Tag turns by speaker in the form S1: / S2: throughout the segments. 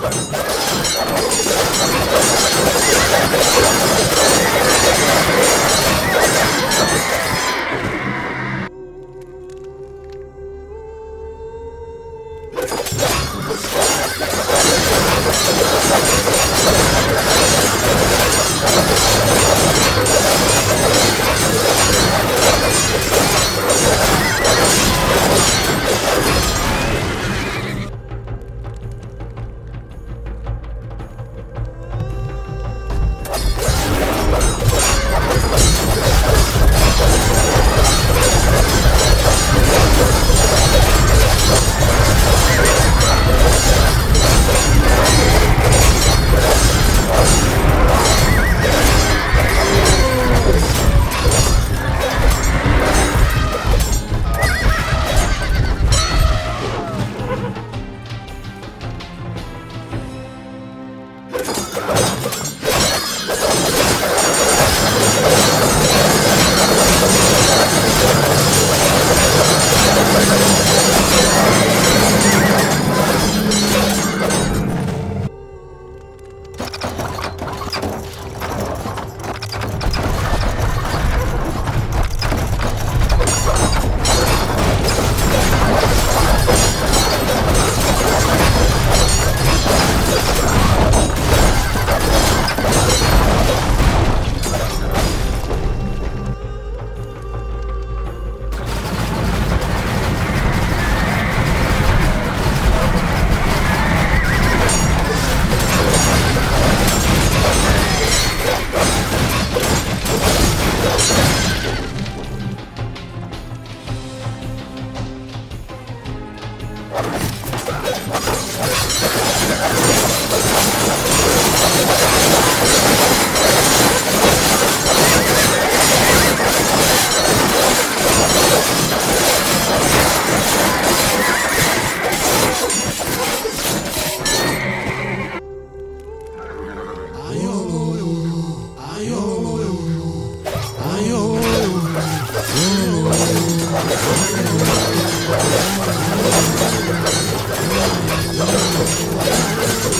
S1: Thank you.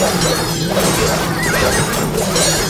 S1: Let's go.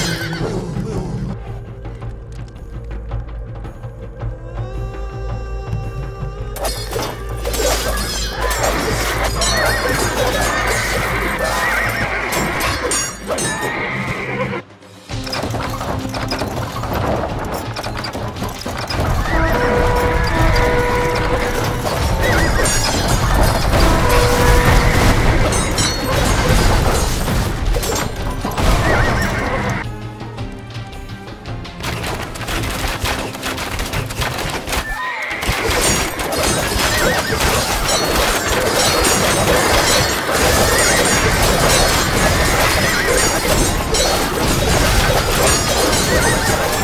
S1: Yeah.